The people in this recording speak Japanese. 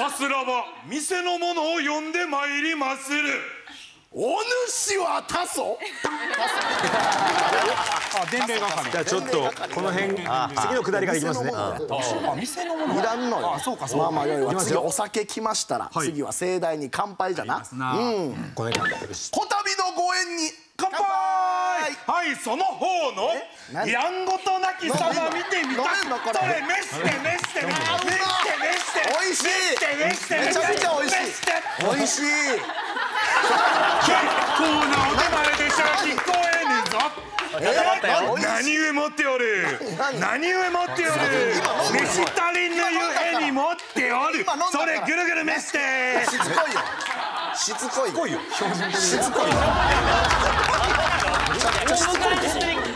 さすらば店の者を呼んでまいりまする。お主はタソあ伝令係。じゃあちょっとこの辺次のくだりからいきますね。あ店のものいらんのよ。あそうかそうか。まあまあよいわ次お酒来ましたら、次は盛大に乾杯じゃな？なうん。この辺から。こたびのご縁に乾杯！はいその方の何？やんごとなき様見てみたそれ召して召して召して召して美味しい召してめちゃめちゃ美味しい。して美味しい。結構なお手前でしょ聞こえぬぞ何故持っておる何何故持っておる飯足りぬゆえに持っておるそれぐるぐる召してしつこい。よしつこい。よしつこい。よ